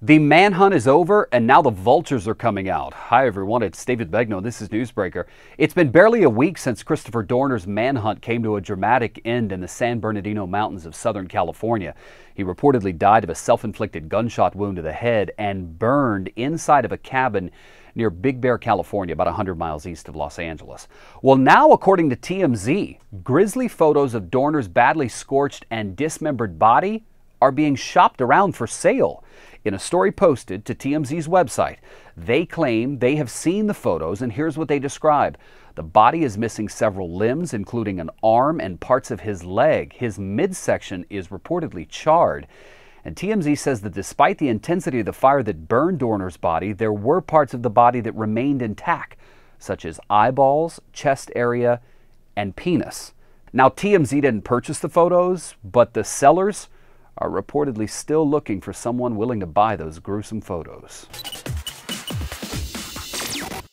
The manhunt is over, and now the vultures are coming out. Hi, everyone. It's David Begnaud. This is Newsbreaker. It's been barely a week since Christopher Dorner's manhunt came to a dramatic end in the San Bernardino Mountains of Southern California. He reportedly died of a self inflicted gunshot wound to the head and burned inside of a cabin near Big Bear, California, about 100 miles east of Los Angeles. Well, now, according to TMZ, grisly photos of Dorner's badly scorched and dismembered body are being shopped around for sale. In a story posted to TMZ's website, they claim they have seen the photos, and here's what they describe. The body is missing several limbs, including an arm and parts of his leg. His midsection is reportedly charred. And TMZ says that despite the intensity of the fire that burned Dorner's body, there were parts of the body that remained intact, such as eyeballs, chest area, and penis. Now, TMZ didn't purchase the photos, but the sellers are reportedly still looking for someone willing to buy those gruesome photos.